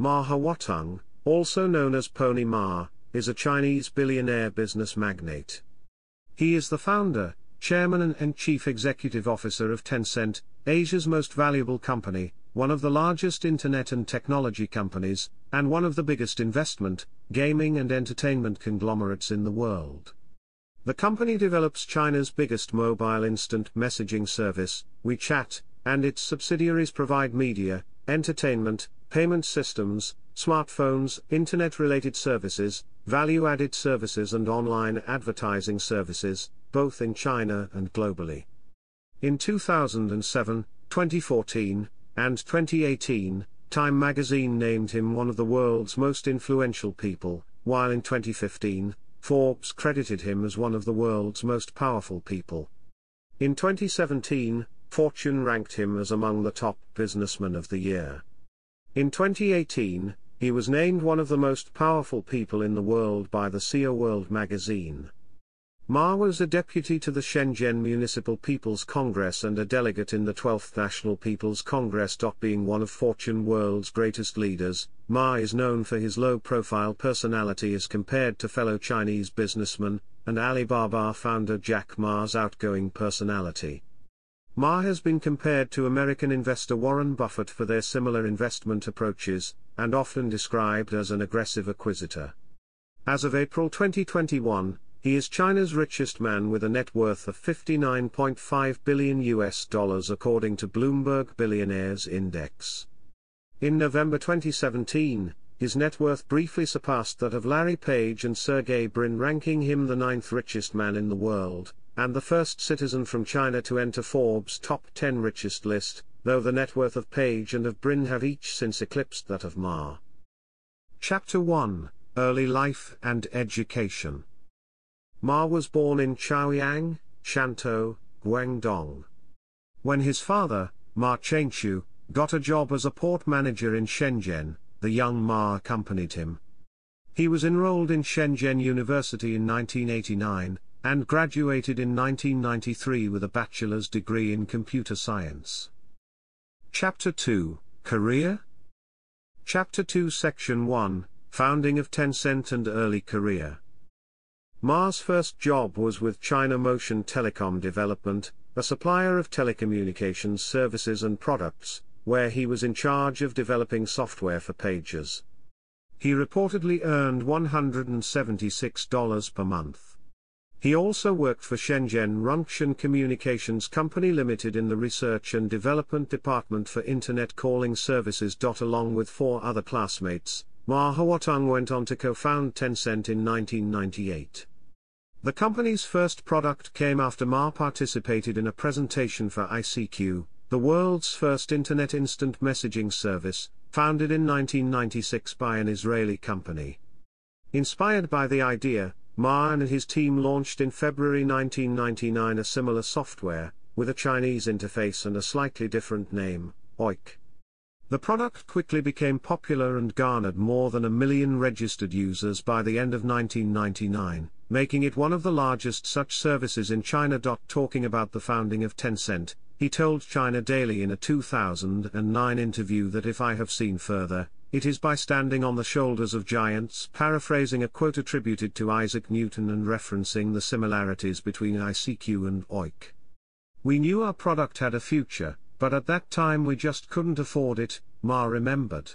Ma Huateng, also known as Pony Ma, is a Chinese billionaire business magnate. He is the founder, chairman and chief executive officer of Tencent, Asia's most valuable company, one of the largest internet and technology companies, and one of the biggest investment, gaming and entertainment conglomerates in the world. The company develops China's biggest mobile instant messaging service, WeChat, and its subsidiaries provide media, entertainment, payment systems, smartphones, internet-related services, value-added services and online advertising services, both in China and globally. In 2007, 2014, and 2018, Time magazine named him one of the world's most influential people, while in 2015, Forbes credited him as one of the world's most powerful people. In 2017, Fortune ranked him as among the top businessmen of the year. In 2018, he was named one of the most powerful people in the world by the CEO World magazine. Ma was a deputy to the Shenzhen Municipal People's Congress and a delegate in the 12th National People's Congress. Being one of Fortune World's greatest leaders, Ma is known for his low-profile personality as compared to fellow Chinese businessman, and Alibaba founder Jack Ma's outgoing personality. Ma has been compared to American investor Warren Buffett for their similar investment approaches, and often described as an aggressive acquisitor. As of April 2021, he is China's richest man with a net worth of 59.5 billion US dollars according to Bloomberg Billionaires Index. In November 2017, his net worth briefly surpassed that of Larry Page and Sergey Brin ranking him the ninth richest man in the world, and the first citizen from China to enter Forbes' top 10 richest list, though the net worth of Page and of Brin have each since eclipsed that of Ma. Chapter 1 Early Life and Education Ma was born in Chaoyang, Shantou, Guangdong. When his father, Ma Changqiu, got a job as a port manager in Shenzhen, the young Ma accompanied him. He was enrolled in Shenzhen University in 1989, and graduated in 1993 with a bachelor's degree in computer science. Chapter 2 Career Chapter 2 Section 1 Founding of Tencent and Early Career Ma's first job was with China Motion Telecom Development, a supplier of telecommunications services and products, where he was in charge of developing software for pages. He reportedly earned $176 per month. He also worked for Shenzhen Rongsheng Communications Company Limited in the Research and Development Department for Internet Calling Services. Along with four other classmates, Ma Huateng went on to co-found Tencent in 1998. The company's first product came after Ma participated in a presentation for ICQ, the world's first internet instant messaging service, founded in 1996 by an Israeli company. Inspired by the idea, Ma and his team launched in February 1999 a similar software, with a Chinese interface and a slightly different name, OICQ. The product quickly became popular and garnered more than a million registered users by the end of 1999, making it one of the largest such services in China. Talking about the founding of Tencent, he told China Daily in a 2009 interview that if I have seen further, it is by standing on the shoulders of giants, paraphrasing a quote attributed to Isaac Newton and referencing the similarities between ICQ and OICQ. We knew our product had a future, but at that time we just couldn't afford it, Ma remembered.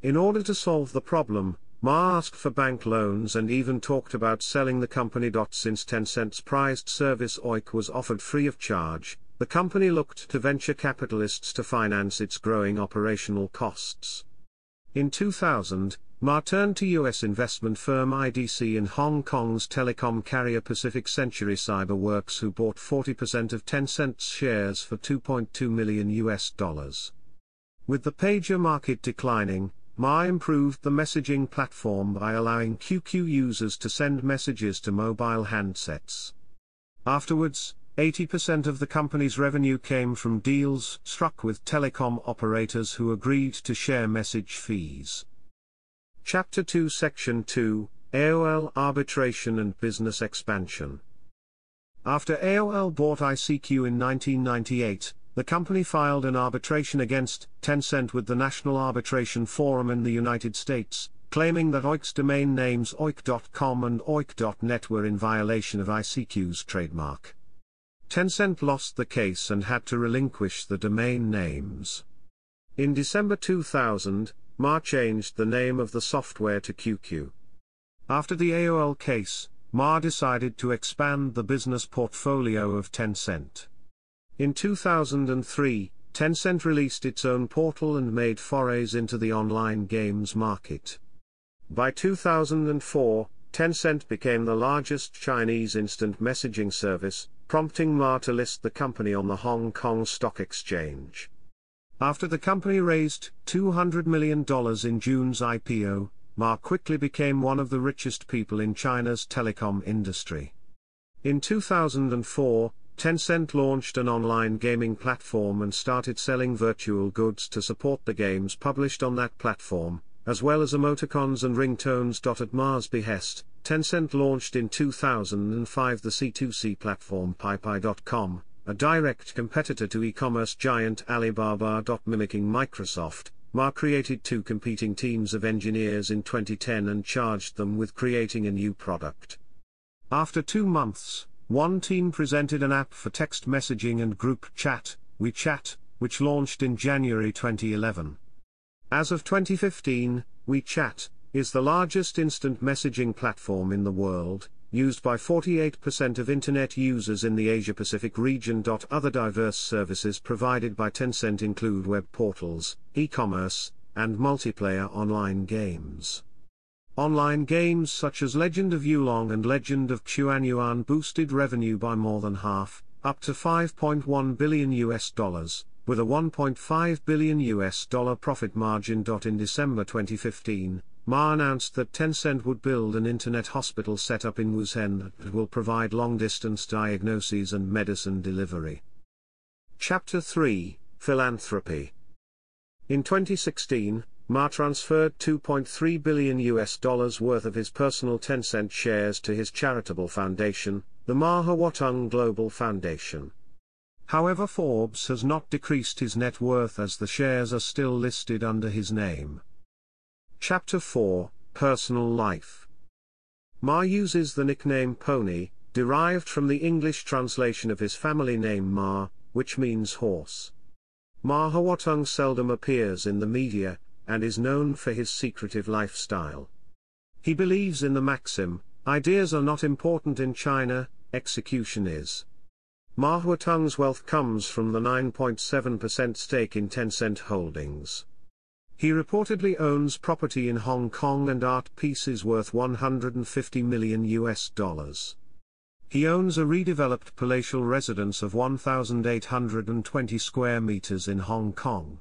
In order to solve the problem, Ma asked for bank loans and even talked about selling the company. Since Tencent's prized service OICQ was offered free of charge, the company looked to venture capitalists to finance its growing operational costs. In 2000, Ma turned to U.S. investment firm IDG and Hong Kong's telecom carrier Pacific Century Cyberworks who bought 40% of Tencent's shares for 2.2 million US dollars. With the pager market declining, Ma improved the messaging platform by allowing QQ users to send messages to mobile handsets. Afterwards, 80% of the company's revenue came from deals struck with telecom operators who agreed to share message fees. Chapter 2 Section 2 AOL Arbitration and Business Expansion After AOL bought ICQ in 1998, the company filed an arbitration against Tencent with the National Arbitration Forum in the United States, claiming that OICQ's domain names oicq.com and oicq.net were in violation of ICQ's trademark. Tencent lost the case and had to relinquish the domain names. In December 2000, Ma changed the name of the software to QQ. After the AOL case, Ma decided to expand the business portfolio of Tencent. In 2003, Tencent released its own portal and made forays into the online games market. By 2004, Tencent became the largest Chinese instant messaging service, prompting Ma to list the company on the Hong Kong Stock Exchange. After the company raised $200 million in June's IPO, Ma quickly became one of the richest people in China's telecom industry. In 2004, Tencent launched an online gaming platform and started selling virtual goods to support the games published on that platform, as well as emoticons and ringtones. At Ma's behest, Tencent launched in 2005 the C2C platform PaiPai.com, a direct competitor to e-commerce giant Alibaba. Mimicking Microsoft, Ma created two competing teams of engineers in 2010 and charged them with creating a new product. After two months, one team presented an app for text messaging and group chat, WeChat, which launched in January 2011. As of 2015, WeChat is the largest instant messaging platform in the world, used by 48% of Internet users in the Asia Pacific region. Other diverse services provided by Tencent include web portals, e commerce, and multiplayer online games. Online games such as Legend of Yulong and Legend of Xuanyuan boosted revenue by more than half, up to 5.1 billion US dollars with a 1.5 billion US dollar profit margin. In December 2015, Ma announced that Tencent would build an internet hospital set up in Wuzhen that will provide long-distance diagnoses and medicine delivery. Chapter 3 Philanthropy In 2016, Ma transferred 2.3 billion US dollars worth of his personal Tencent shares to his charitable foundation, the Ma Huateng Global Foundation. However Forbes has not decreased his net worth as the shares are still listed under his name. Chapter 4 Personal Life Ma uses the nickname Pony, derived from the English translation of his family name Ma, which means horse. Ma Huateng seldom appears in the media, and is known for his secretive lifestyle. He believes in the maxim, ideas are not important in China, execution is. Ma Huateng's wealth comes from the 9.7% stake in Tencent Holdings. He reportedly owns property in Hong Kong and art pieces worth 150 million US dollars. He owns a redeveloped palatial residence of 1,820 square meters in Hong Kong.